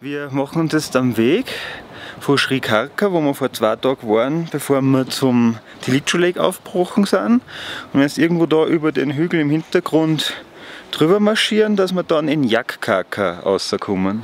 Wir machen uns jetzt am Weg von Srikarka, wo wir vor zwei Tagen waren, bevor wir zum Tilicho Lake aufgebrochen sind. Und jetzt irgendwo da über den Hügel im Hintergrund drüber marschieren, dass wir dann in Yakkaka rauskommen.